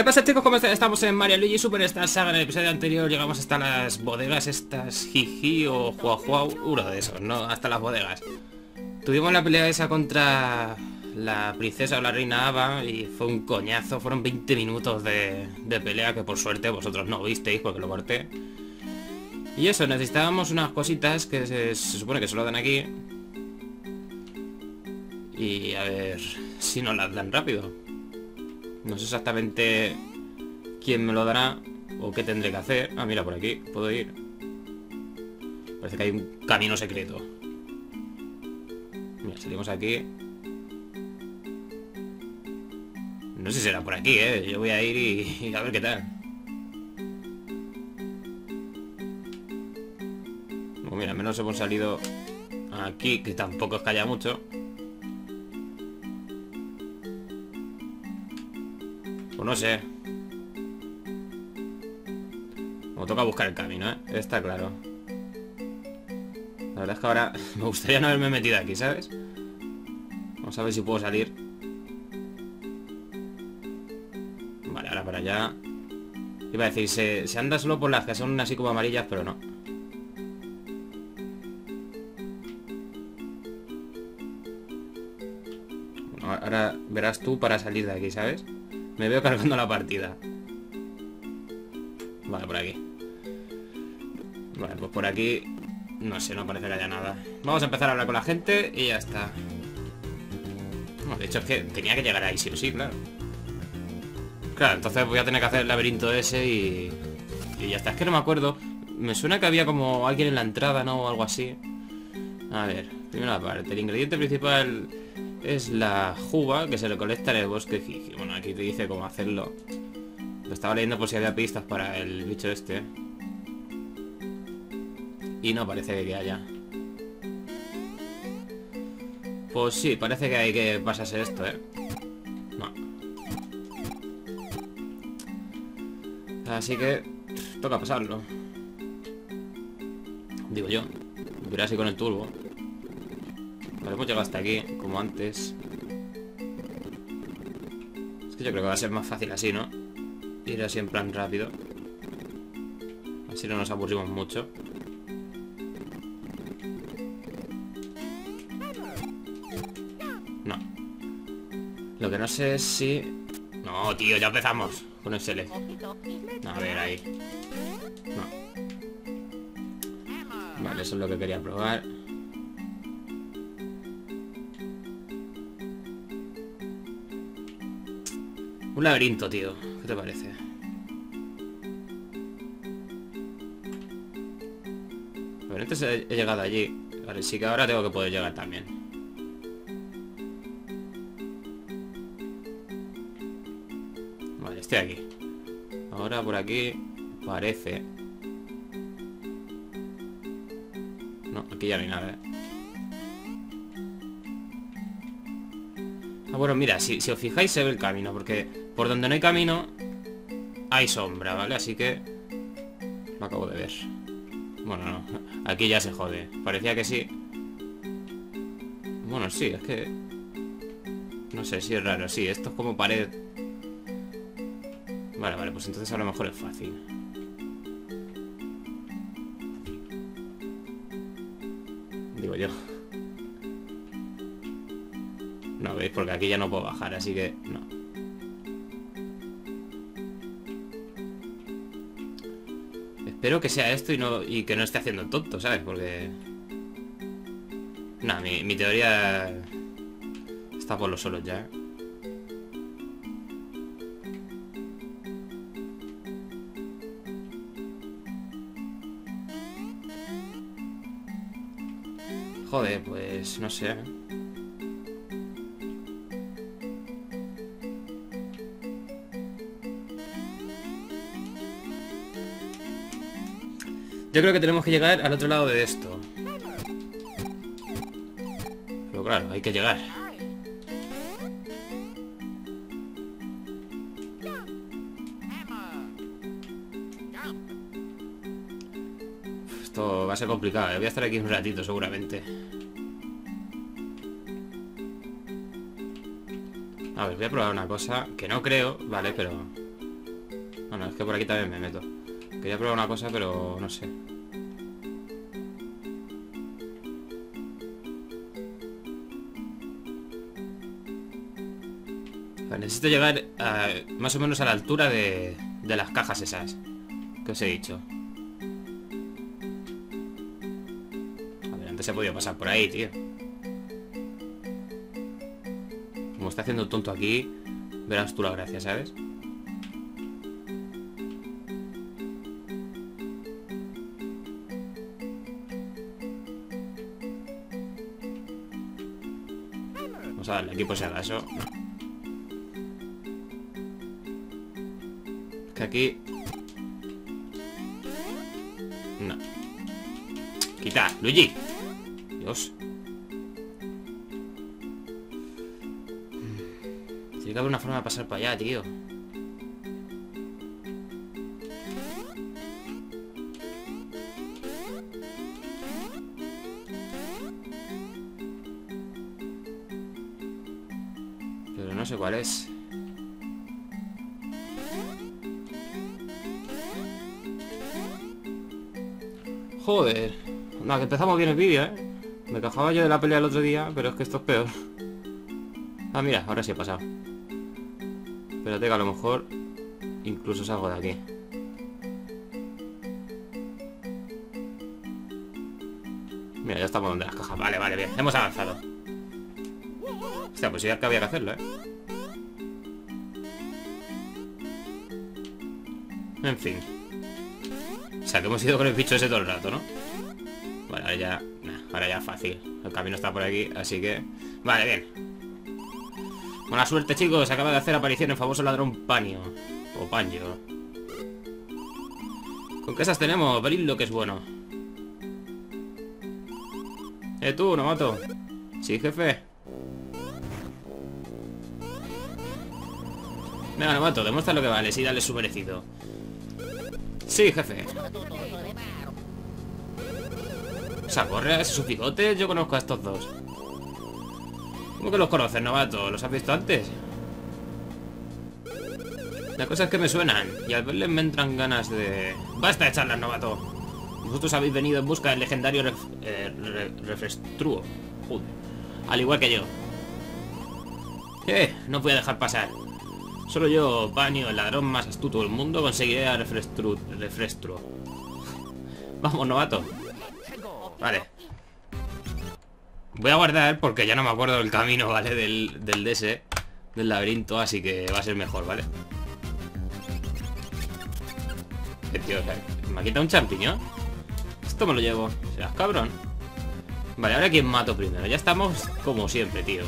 ¿Qué pasa chicos? ¿Cómo están? Estamos en Mario Luigi Superstar Saga. En el episodio anterior llegamos hasta las bodegas estas Jiji o Juajua, uno de esos, ¿no? Hasta las bodegas. Tuvimos la pelea esa contra la princesa o la reina Ava y fue un coñazo. Fueron 20 minutos de, pelea que por suerte vosotros no visteis porque lo corté. Y eso, necesitábamos unas cositas que se, supone que se lo dan aquí. Y a ver si nos las dan rápido. No sé exactamente quién me lo dará o qué tendré que hacer. Ah, mira, por aquí puedo ir. Parece que hay un camino secreto. Mira, salimos aquí. No sé si será por aquí, ¿eh? Yo voy a ir y, a ver qué tal. Pues mira, al menos hemos salido aquí, que tampoco es que haya mucho. No sé. Como toca buscar el camino, ¿eh? Está claro. La verdad es que ahora me gustaría no haberme metido aquí, ¿sabes? Vamos a ver si puedo salir. Vale, ahora para allá. Iba a decir, se, se anda solo por las que son así como amarillas, pero no. Ahora verás tú para salir de aquí, ¿sabes? Me veo cargando la partida. Vale, por aquí. Vale, pues por aquí... No sé, no parece que haya nada. Vamos a empezar a hablar con la gente y ya está. De hecho es que tenía que llegar ahí sí o sí, claro. Claro, entonces voy a tener que hacer el laberinto ese y... Y ya está. Es que no me acuerdo. Me suena que había como alguien en la entrada, ¿no? O algo así. A ver, primera parte. El ingrediente principal es la juba que se recolecta en el bosque. Bueno, aquí te dice cómo hacerlo. Lo estaba leyendo por si había pistas para el bicho este. Y no parece que haya. Pues sí, parece que hay que pasarse esto, ¿eh? No. Así que... Toca pasarlo. Digo yo. Verá así con el turbo. Vale, hemos llegado hasta aquí, como antes. Es que yo creo que va a ser más fácil así, ¿no? Ir así en plan rápido. Así no nos aburrimos mucho. No. Lo que no sé es si... No, tío, ya empezamos con el. A ver, ahí. No. Vale, eso es lo que quería probar. Un laberinto, tío. ¿Qué te parece? Pero antes he, llegado allí. Vale, sí que ahora tengo que poder llegar también. Vale, estoy aquí. Ahora por aquí parece... No, aquí ya no hay nada, ¿eh? Ah, bueno, mira, si os fijáis se ve el camino, porque por donde no hay camino hay sombra, ¿vale? Así que lo acabo de ver. Bueno, no, aquí ya se jode. Parecía que sí. Bueno, sí, es que... No sé, si es raro, sí, esto es como pared. Vale, vale, pues entonces a lo mejor es fácil. Digo yo. No, veis, porque aquí ya no puedo bajar, así que no. Espero que sea esto y no y que no esté haciendo el tonto, ¿sabes? Porque... No, mi, mi teoría está por los solos ya. ¿eh? Joder, pues no sé. Yo creo que tenemos que llegar al otro lado de esto. Pero claro, hay que llegar. Esto va a ser complicado, ¿eh? voy a estar aquí un ratito seguramente. A ver, voy a probar una cosa que no creo, vale, pero Bueno, es que por aquí también me meto. Quería probar una cosa, pero no sé. necesito llegar más o menos a la altura de, de las cajas esas que os he dicho. A ver, antes he podido pasar por ahí, tío. Como está haciendo tonto aquí, verás tú la gracia, ¿sabes? Aquí por si acaso. Que aquí... No. Quita, Luigi. Dios. Tiene que haber una forma de pasar para allá, tío. Joder. Nada, que empezamos bien el vídeo, ¿eh? Me cajaba yo de la pelea el otro día, pero es que esto es peor. Ah, mira, ahora sí he pasado. Espérate que a lo mejor incluso salgo de aquí. Mira, ya estamos donde las cajas. Vale, vale, bien. Hemos avanzado. Hostia, pues ya que había que hacerlo, ¿eh? En fin. O sea, que hemos ido con el bicho ese todo el rato, ¿no? Vale, ahora ya... ahora ya fácil. El camino está por aquí, así que... Vale, bien. Buena suerte, chicos. Acaba de hacer aparición el famoso ladrón Paño. O Paño. ¿Con qué esas tenemos? Verid lo que es bueno. Eh, tú, novato. Sí, jefe. Venga, novato, demuestra lo que vale. Sí, dale su merecido. Sí, jefe. Corre sus bigotes. Yo conozco a estos dos. ¿Cómo que los conoces, novato? ¿Los has visto antes? La cosa es que me suenan y al verles me entran ganas de... ¡Basta de charlas, novato! Vosotros habéis venido en busca del legendario ref... eh, refrestruo. Joder. Al igual que yo. Eh, no voy a dejar pasar. Solo yo, Paño, el ladrón más astuto del mundo, conseguiré a Refrestru... Vamos, novato. Vale. Voy a guardar porque ya no me acuerdo del camino, ¿vale? Del, del DS, del laberinto, así que va a ser mejor, ¿vale? ¿Qué tío? ¿Me ha quitado un champiñón? Esto me lo llevo. Serás cabrón. Vale, ahora quién mato primero. Ya estamos como siempre, tío.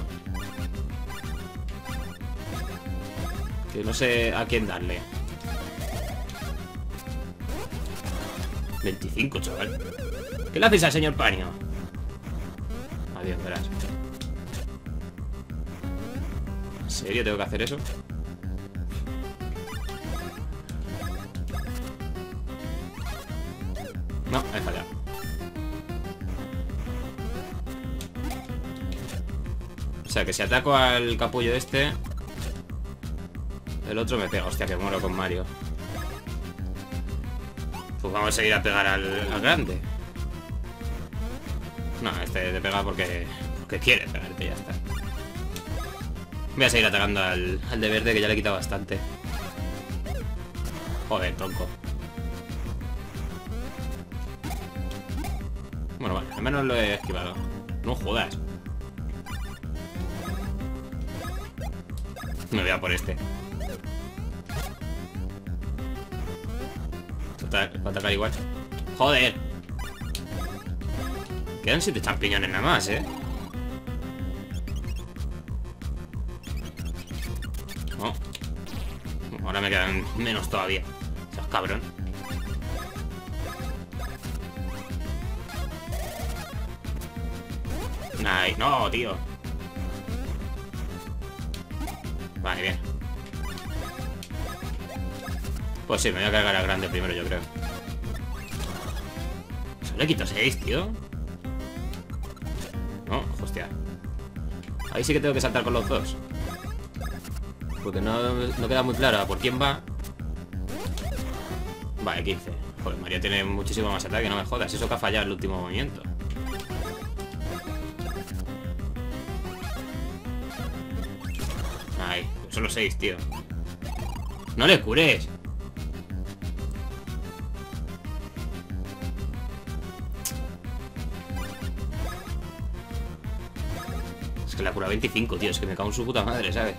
Que no sé a quién darle. 25, chaval. ¿Qué le haces al señor Paño? Adiós, verás. ¿En serio tengo que hacer eso? No, he fallado. O sea que si ataco al capullo este el otro me pega. Hostia, que muero con Mario. Pues vamos a ir a pegar al, grande. No, este te pega porque, porque quiere pegarte, ya está. Voy a seguir atacando al, al de verde que ya le he quitado bastante. Joder, tronco. Bueno, vale, al menos lo he esquivado. No jodas. Me voy a por este. Va a atacar igual. ¡Joder! Quedan siete champiñones nada más, ¿eh? Oh. Ahora me quedan menos todavía. Seas cabrón. Ay, no, tío. Pues sí, me voy a cargar a grande primero, yo creo. Solo quito 6, tío. No, hostia. Ahí sí que tengo que saltar con los dos. Porque no, no queda muy claro por quién va. Vale, 15. Joder, Mario tiene muchísimo más ataque, no me jodas. Eso que ha fallado el último movimiento. Ay, solo 6, tío. No le cures. La cura 25, tío. Es que me cago en su puta madre, ¿sabes?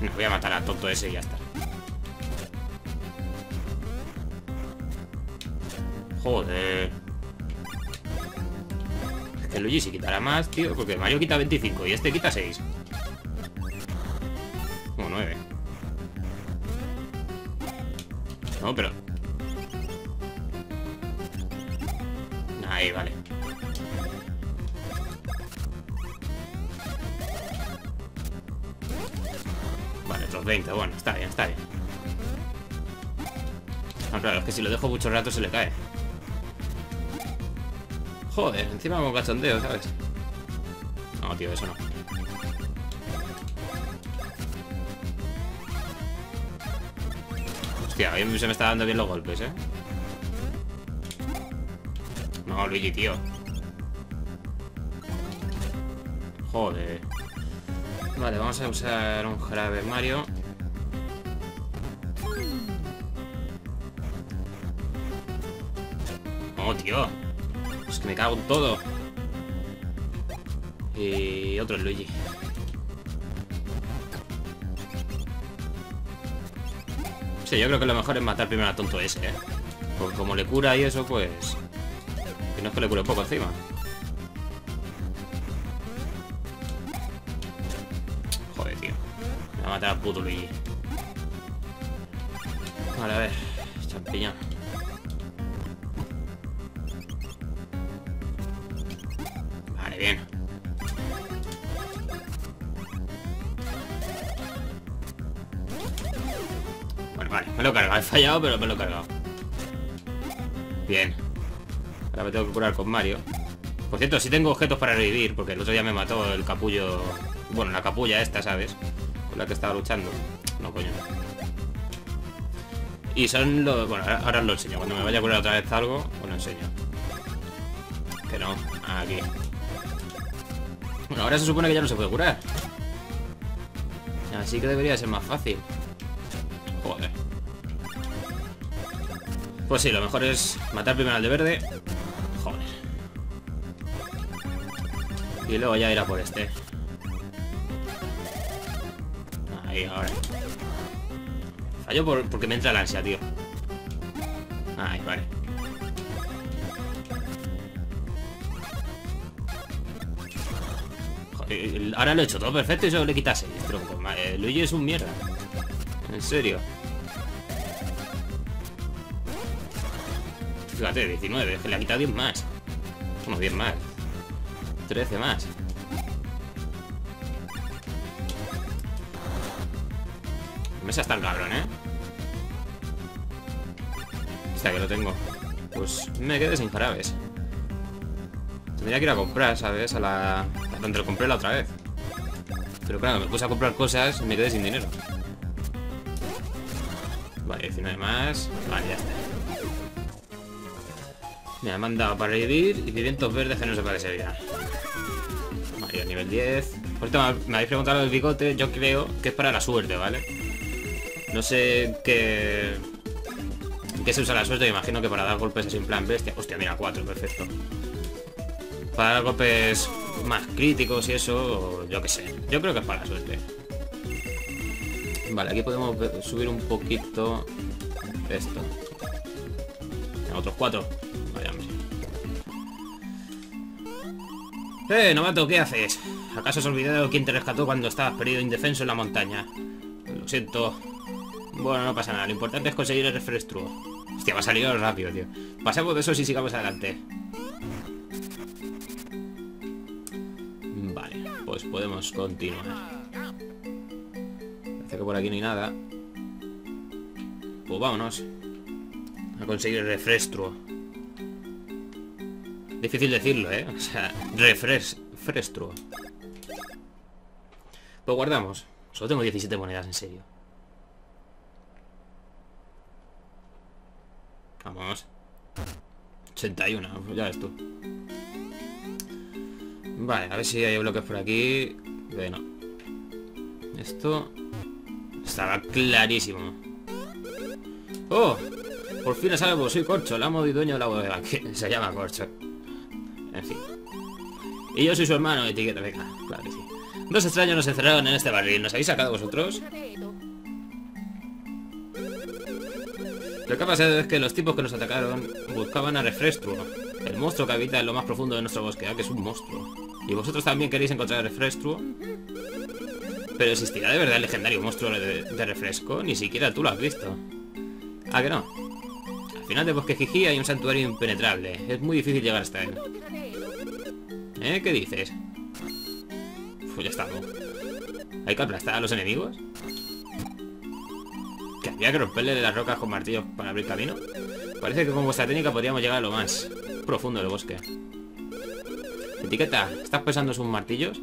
No, voy a matar a tonto ese y ya está. Joder. Es que Luigi se quitará más, tío, porque Mario quita 25 y este quita 6. O 9. No, pero... Ahí, vale. Vale, otros 20. Bueno, está bien, está bien. Ah, claro, es que si lo dejo mucho rato se le cae. Joder, encima con cachondeo, ¿sabes? No, tío, eso no. Hostia, a mí se me está dando bien los golpes, ¿eh? No, Luigi, tío. Joder. Vale, vamos a usar un jarabe Mario. Oh, tío. Es que me cago en todo. Y otro Luigi. Sí, yo creo que lo mejor es matar primero a tonto ese, ¿eh? Porque como le cura y eso, pues... No es que le cure poco encima. Joder, tío. Me va a matar a puto Luigi. Vale, a ver. Champiñón. Vale, bien. Bueno, vale, me lo he cargado. He fallado, pero me lo he cargado. Bien. Me tengo que curar con Mario. Por cierto, sí tengo objetos para revivir, porque el otro día me mató el capullo... Bueno, la capulla esta, ¿sabes? Con la que estaba luchando. No, coño. Y son los... Bueno, ahora os lo enseño. Cuando me vaya a curar otra vez algo, os lo enseño. Que no. Aquí. Bueno, ahora se supone que ya no se puede curar. Así que debería ser más fácil. Joder. Pues sí, lo mejor es matar primero al de verde. Y luego ya irá por este. Ahí, ahora. Fallo por, porque me entra la ansia, tío. Ahí, vale. Ahora lo he hecho todo perfecto y solo le quita 6, tronco. Eh, Luigi es un mierda. En serio. Fíjate, 19, es que le ha quitado 10 más. Bueno, 10 más. 13 más. Mesa está el cabrón, ¿eh? Hasta que lo tengo. Pues me quedé sin jarabes. Tendría que ir a comprar, ¿sabes? A la... A donde lo compré la otra vez. Pero claro, me puse a comprar cosas y me quedé sin dinero. Vale, 19 más. Vale, ya está. Me ha mandado para vivir y pimientos verdes que no se parece. Ahí a nivel 10. Ahorita me habéis preguntado el bigote, yo creo que es para la suerte, ¿vale? No sé qué... ¿Qué se usa la suerte? Me imagino que para dar golpes así en plan bestia. Hostia, mira, 4, perfecto. Para dar golpes más críticos y eso, yo qué sé. Yo creo que es para la suerte. Vale, aquí podemos subir un poquito esto. Otros 4. ¡Eh, novato! ¿Qué haces? ¿Acaso has olvidado quién te rescató cuando estabas perdido indefenso en la montaña? Lo siento. Bueno, no pasa nada. Lo importante es conseguir el refresco. Hostia, va a salir rápido, tío. Pasemos de eso y sigamos adelante. Vale, pues podemos continuar. Parece que por aquí no hay nada. Pues vámonos. A conseguir el refresco. Difícil decirlo, ¿eh? O sea, refres... Frestro. Pues guardamos. Solo tengo 17 monedas, en serio. Vamos. 81, ya ves tú. Vale, a ver si hay bloques por aquí. Bueno. Esto... Estaba clarísimo. ¡Oh! Por fin a salvo, soy Corcho, el amo y dueño de la bodega. Que se llama Corcho. En fin. Y yo soy su hermano, etiqueta, venga, claro que sí. Dos extraños nos encerraron en este barril. ¿Nos habéis sacado vosotros? Lo que ha pasado es que los tipos que nos atacaron buscaban a Refrestruo, el monstruo que habita en lo más profundo de nuestro bosque, ¿ah? que es un monstruo. ¿Y vosotros también queréis encontrar a Refrestruo? ¿Pero existirá de verdad el legendario monstruo de, de refresco? Ni siquiera tú lo has visto. ¿Ah, que no? Al final del bosque Jiji hay un santuario impenetrable. Es muy difícil llegar hasta él. ¿Eh? ¿Qué dices? Pues ya estamos. ¿Hay que aplastar a los enemigos? ¿Que había que romperle las rocas con martillos para abrir camino? Parece que con vuestra técnica podríamos llegar a lo más profundo del bosque. Etiqueta, ¿estás pensando en sus martillos?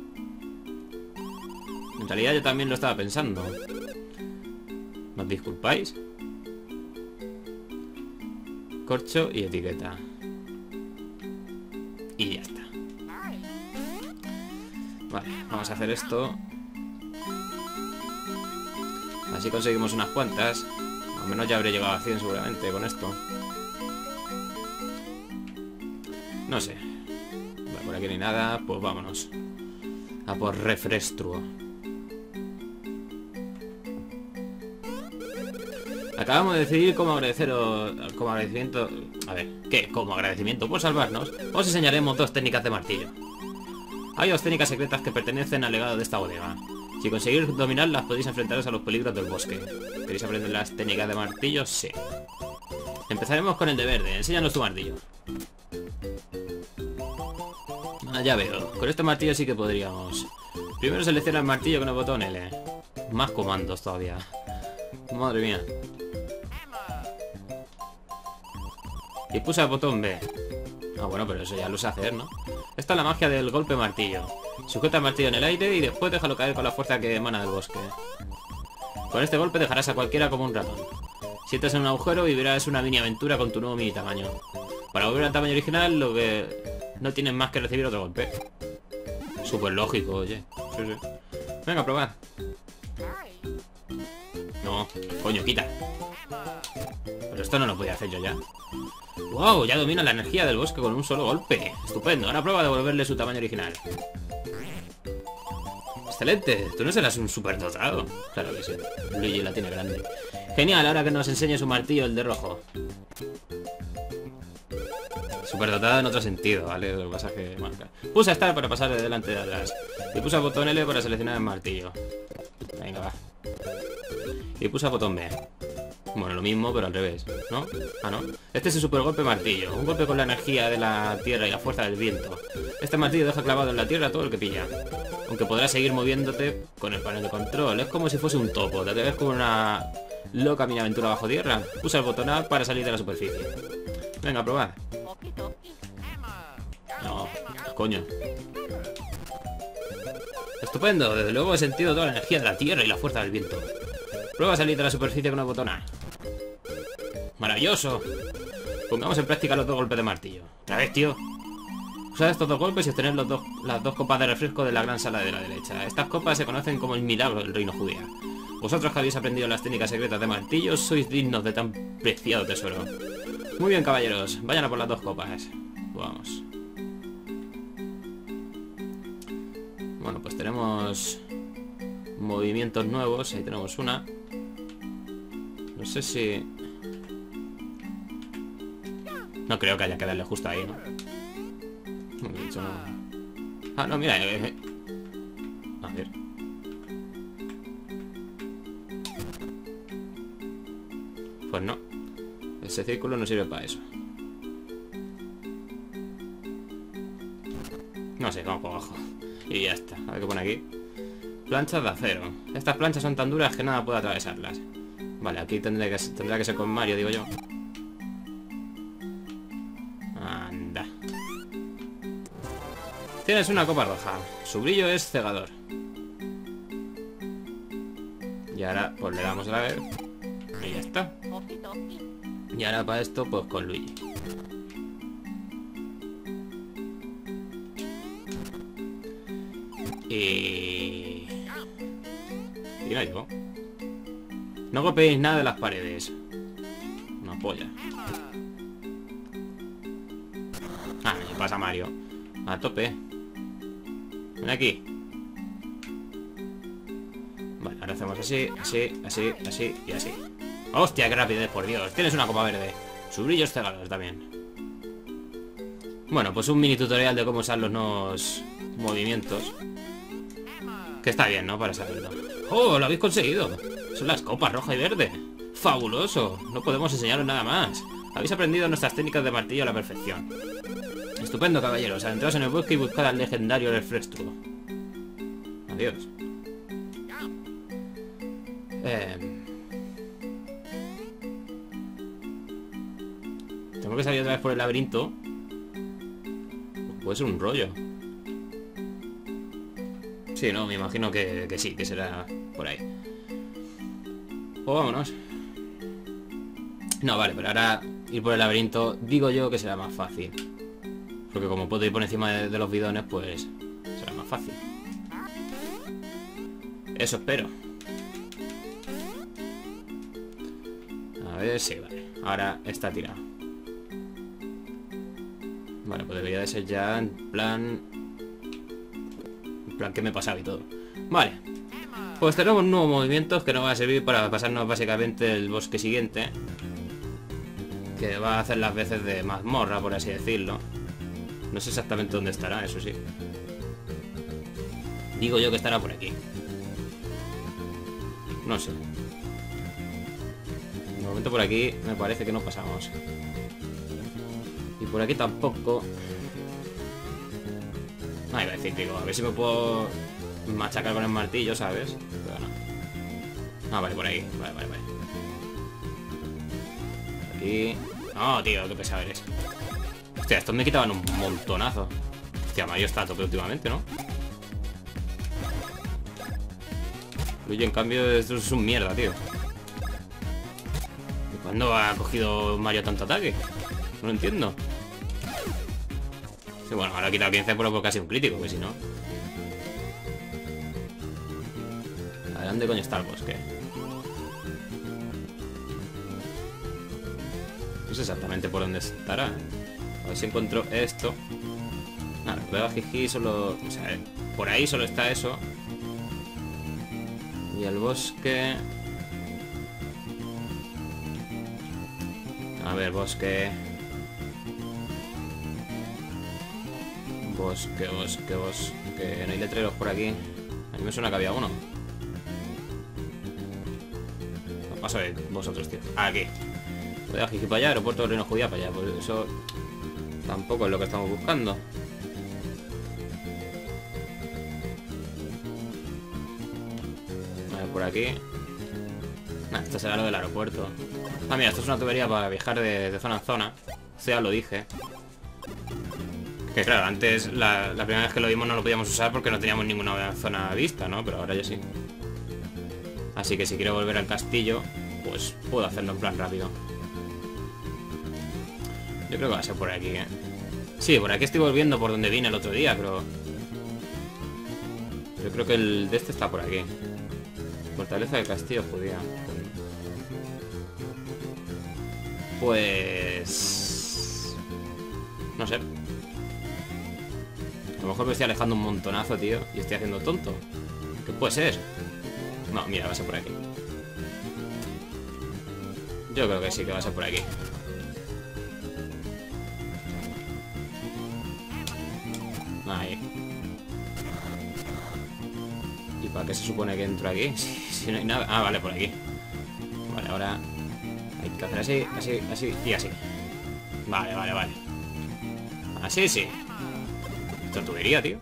En realidad yo también lo estaba pensando. ¿Nos disculpáis? Corcho y etiqueta. Y ya está. Vale, vamos a hacer esto. Así conseguimos unas cuantas. Al menos ya habré llegado a 100 seguramente con esto. No sé. Por aquí ni nada. Pues vámonos. A por refrestruo. Acabamos de decidir cómo agradeceros... Como agradecimiento... A ver, ¿qué? Como agradecimiento por salvarnos, os enseñaremos dos técnicas de martillo. Hay dos técnicas secretas que pertenecen al legado de esta bodega. Si conseguís dominarlas podéis enfrentaros a los peligros del bosque. ¿Queréis aprender las técnicas de martillo? Sí. Empezaremos con el de verde. Enséñanos tu martillo. Ah, ya veo. Con este martillo sí que podríamos. Primero selecciona el martillo con el botón L. Más comandos todavía. Madre mía. Y puse el botón B. Ah, bueno, pero eso ya lo sé hacer, ¿no? La magia del golpe martillo. Sujeta el martillo en el aire y después déjalo caer con la fuerza que emana del bosque. Con este golpe dejarás a cualquiera como un ratón. Si entras en un agujero vivirás una mini aventura con tu nuevo mini tamaño. Para volver al tamaño original, lo que no tienes más que recibir otro golpe. Súper lógico, oye. Sí, sí. Venga, probad. No, coño, quita. Pero esto no lo podía hacer yo ya. ¡Wow! Ya domina la energía del bosque con un solo golpe. Estupendo. Ahora prueba a devolverle su tamaño original. Excelente. Tú no serás un superdotado. Claro que sí. Luigi la tiene grande. Genial. Ahora que nos enseñe su martillo, el de rojo. Superdotado en otro sentido, ¿vale? Lo que pasa es que marca. Puse Star para pasar de delante de atrás. Y puse el botón L para seleccionar el martillo. Venga, va. Y puse el botón B. Bueno, lo mismo, pero al revés, ¿no? Ah, no. Este es el super golpe martillo. Un golpe con la energía de la tierra y la fuerza del viento. Este martillo deja clavado en la tierra todo el que pilla. Aunque podrás seguir moviéndote con el panel de control. Es como si fuese un topo. Te ves como una loca mini aventura bajo tierra. Usa el botón A para salir de la superficie. Venga, probad. No, coño. Estupendo, desde luego he sentido toda la energía de la tierra y la fuerza del viento. Prueba a salir de la superficie con el botón A. ¡Maravilloso! Pongamos en práctica los dos golpes de martillo. Otra vez, tío. Usad estos dos golpes y obtener los dos, las dos copas de refresco de la gran sala de la derecha. Estas copas se conocen como el milagro del reino judía. Vosotros que habéis aprendido las técnicas secretas de martillo sois dignos de tan preciado tesoro. Muy bien, caballeros. Vayan a por las dos copas. Vamos. Bueno, pues tenemos movimientos nuevos. Ahí tenemos una. No sé si... No creo que haya que darle justo ahí, ¿no? No he dicho nada. Ah, no, mira. Eh, eh. A ver. Pues no. Ese círculo no sirve para eso. No sé, vamos por abajo. Y ya está. A ver qué pone aquí. Planchas de acero. Estas planchas son tan duras que nada puede atravesarlas. Vale, aquí tendrá que, tendrá que ser con Mario, digo yo. Tienes una copa roja. Su brillo es cegador. Y ahora pues le damos a vez. Y ya está. Y ahora para esto pues con Luigi. Y... Y la llevo. No golpeéis nada de las paredes. Una polla. Ah, pasa Mario. A tope. Ven aquí. Vale, ahora hacemos así, así, así, así y así. ¡Hostia, qué rapidez, por Dios! Tienes una copa verde. Su brillo es cegador también. Bueno, pues un mini tutorial de cómo usar los nuevos movimientos. Que está bien, ¿no? Para saberlo. ¡Oh, lo habéis conseguido! Son las copas roja y verde. ¡Fabuloso! No podemos enseñaros nada más. Habéis aprendido nuestras técnicas de martillo a la perfección. Estupendo, caballeros. Adentraos en el bosque y buscad al legendario refresco. Adiós. Eh... Tengo que salir otra vez por el laberinto. Puede ser un rollo. Sí, no, me imagino que, que sí, que será por ahí. Pues vámonos. No, vale, pero ahora ir por el laberinto digo yo que será más fácil. Porque como puedo ir por encima de, los bidones, pues será más fácil. Eso espero. A ver si vale. Ahora está tirado. Vale, pues debería de ser ya en plan... En plan que me he pasado y todo. Vale. Pues tenemos nuevos movimientos que nos va a servir para pasarnos básicamente el bosque siguiente. Que va a hacer las veces de mazmorra, por así decirlo. No sé exactamente dónde estará, eso sí. Digo yo que estará por aquí. No sé. De momento por aquí me parece que no pasamos. Y por aquí tampoco. Ah, iba a decir, digo, a ver si me puedo machacar con el martillo, ¿sabes? Pero no. Ah, vale, por ahí. Vale, vale, vale. Aquí. No, tío, qué pesado eres. Hostia, estos me quitaban un montonazo. Hostia, Mario está a tope últimamente, ¿no? Luigi, en cambio, esto es un mierda, tío. ¿Cuándo ha cogido Mario tanto ataque? No lo entiendo. Sí, bueno, ahora ha quitado 15 pero por casi un crítico, que si no... A ¿dónde coño está el bosque? No sé exactamente por dónde estará. A ver si encuentro esto. Nada, prueba jiji solo... O sea, por ahí solo está eso. Y el bosque... A ver, bosque... Bosque, bosque, bosque... No hay letreros por aquí. A mí me suena que había uno. Paso de vosotros, tío. Aquí. Voy a Jiji para allá, aeropuerto de Reino Judía para allá. Por eso tampoco es lo que estamos buscando. Ver, por aquí. Nah, esto será lo del aeropuerto. Ah, mira, esto es una tubería para viajar de, de zona en zona. Esto ya lo dije. Que claro, antes, la, la, primera vez que lo vimos no lo podíamos usar porque no teníamos ninguna zona vista, ¿no? Pero ahora ya sí. Así que si quiero volver al castillo, pues puedo hacerlo en plan rápido. Yo creo que va a ser por aquí, ¿eh? Sí, por aquí estoy volviendo por donde vine el otro día, pero... Yo creo que el de este está por aquí. Fortaleza del castillo judía. Pues... No sé. A lo mejor me estoy alejando un montonazo, tío. Y estoy haciendo tonto. ¿Qué puede ser? No, mira, va a ser por aquí. Yo creo que sí que va a ser por aquí. Ahí. ¿Y para qué se supone que entro aquí? Si, no hay nada... Ah, vale, por aquí. Vale, ahora... Hay que hacer así, así, así y así. Vale, vale, vale. Así sí. Tubería, tío.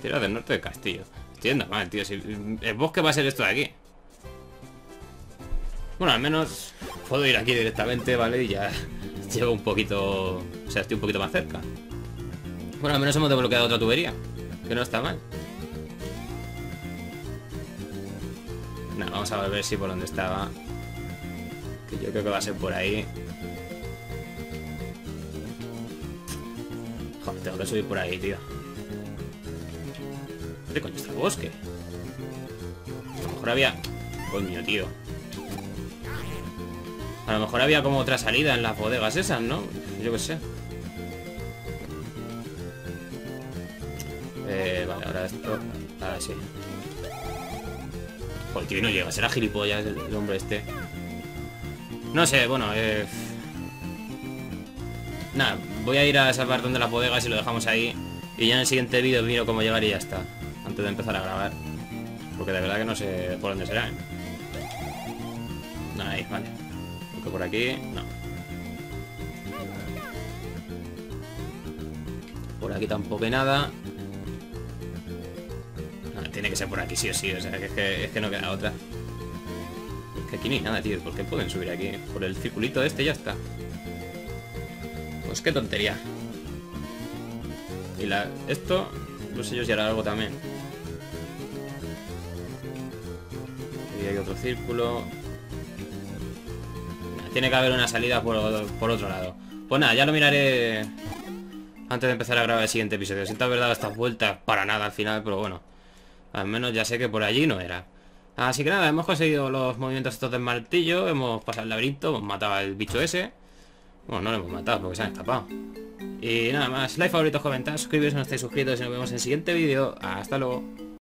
Tierra del norte del castillo. Entiendo, mal, tío. El bosque va a ser esto de aquí. Bueno, al menos puedo ir aquí directamente, ¿vale? Y ya llego un poquito... O sea, estoy un poquito más cerca. Bueno, al menos hemos desbloqueado otra tubería. Que no está mal. Nada, vamos a ver si por donde estaba. Que yo creo que va a ser por ahí. Joder, tengo que subir por ahí, tío. ¿Dónde coño está el bosque? A lo mejor había... Coño, tío. A lo mejor había como otra salida en las bodegas esas, ¿no? Yo qué sé. Sí. Joder, no llega. Será gilipollas el, hombre este. No sé, bueno, eh... Nada, voy a ir a esa parte de las bodegas y lo dejamos ahí. Y ya en el siguiente vídeo miro cómo llegar y ya está. Antes de empezar a grabar. Porque de verdad que no sé por dónde será. ¿eh? Ahí, vale. Porque por aquí, no. Por aquí tampoco hay nada. Tiene que ser por aquí sí o sí, o sea, que es, que no queda otra. Es que aquí no hay nada, tío. ¿Por qué pueden subir aquí? Por el circulito este ya está. Pues qué tontería. Y. Esto... Los sellos ya era algo también. Y hay otro círculo. Tiene que haber una salida por, por, otro lado. Pues nada, ya lo miraré antes de empezar a grabar el siguiente episodio. Siento haber dado estas vueltas para nada al final, pero bueno. Al menos ya sé que por allí no era. Así que nada, hemos conseguido los movimientos estos del martillo, hemos pasado el laberinto, hemos matado al bicho ese. Bueno, no lo hemos matado porque se han escapado. Y nada más, like, favoritos, comentar, suscribiros si no estáis suscritos y nos vemos en el siguiente vídeo. Hasta luego.